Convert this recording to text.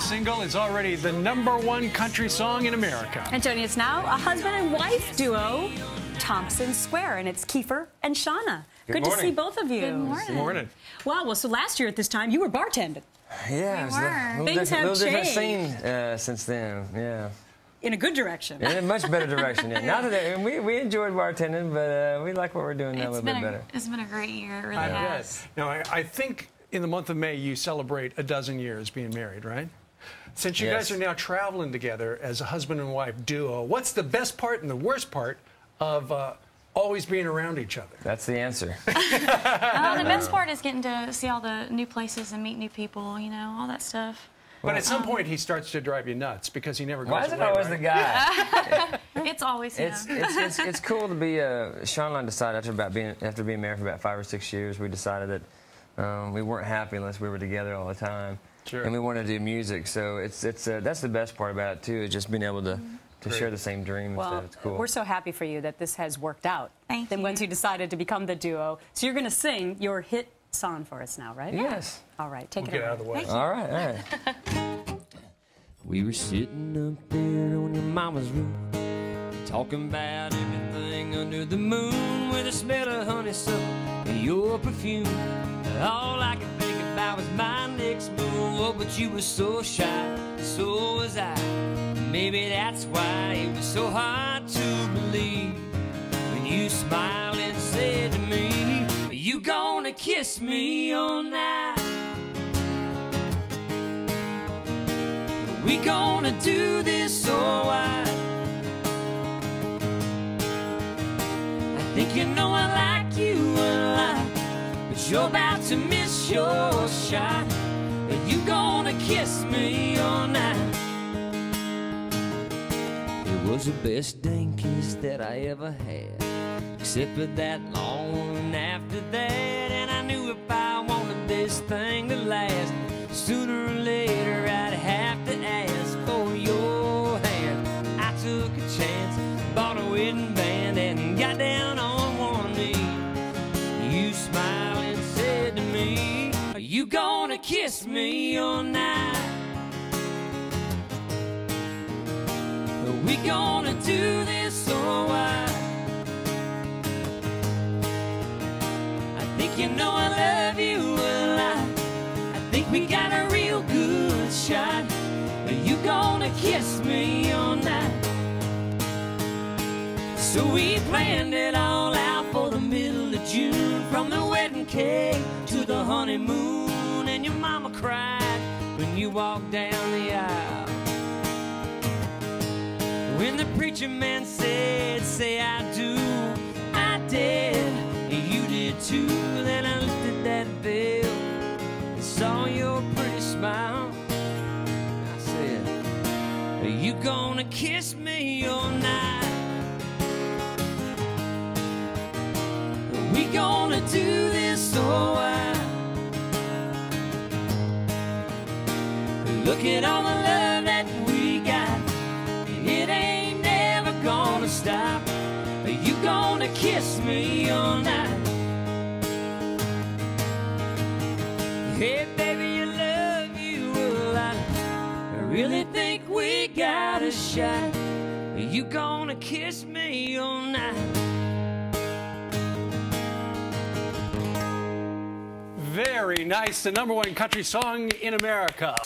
single is already the number one country song in America. And Tony, it's now a husband and wife duo, Thompson Square, and it's Keifer and Shawna. Good Good to morning. see both of you. Good morning. Good morning. Wow, well, so last year at this time, you were bartending Yeah, We it's a were. Things have little different changed. scene uh, since then. Yeah, in a good direction. in a much better direction. Yeah. Not that we we enjoyed bartending, but uh, we like what we're doing now a little bit a, better. it's been a great year. It really I bet. has. Now, I, I think in the month of May you celebrate a dozen years being married, right? Since you Yes. guys are now traveling together as a husband and wife duo, what's the best part and the worst part of uh, always being around each other? That's the answer. Uh, the best part is getting to see all the new places and meet new people. You know, all that stuff. But at some point he starts to drive you nuts because he never goes Why is it away, always right? the guy? It's always him. It's, it's, it's, it's cool to be. Uh, Sean and I decided after about being after being married for about five or six years, we decided that um, we weren't happy unless we were together all the time, Sure. and we wanted to do music. So it's it's uh, that's the best part about it too, is just being able to to Great. share the same dream. Well, stuff. It's cool. we're so happy for you that this has worked out. Thank then you. once you decided to become the duo, so you're going to sing your hit song for us now, right? yes. All right, take We'll it get away. out of the way. All right, all right. we were sitting up there on your mama's roof, talking about everything under the moon with the smell of honeysuckle and your perfume. All I could think about was my next move. Oh, but you were so shy, so was I. Maybe that's why it was so hard to believe when you smiled and said to me, Are "You gonna kiss me all night?" We gonna do this or wide. I think you know I like you're about to miss your shot. Are you gonna kiss me all night? It was the best dang kiss that I ever had, except for that long one after that. And I knew if I wanted this thing to last, sooner you gonna kiss me night? Are we gonna do this so wide? I think you know I love you a lot. I think we got a real good shot. Are you gonna kiss me all night? So we planned it all out for the middle of June, from the wedding cake to the honeymoon. Cried when you walked down the aisle. When the preacher man said, Say I do, I did, and you did too. Then I lifted that veil and saw your pretty smile. I said, Are you gonna kiss me all night? Are we gonna do this Look at all the love that we got. It ain't never gonna stop. Are you gonna kiss me all night? Hey, baby, love you a lot. I really think we got a shot. Are you gonna kiss me all night? Very nice. The number one country song in America.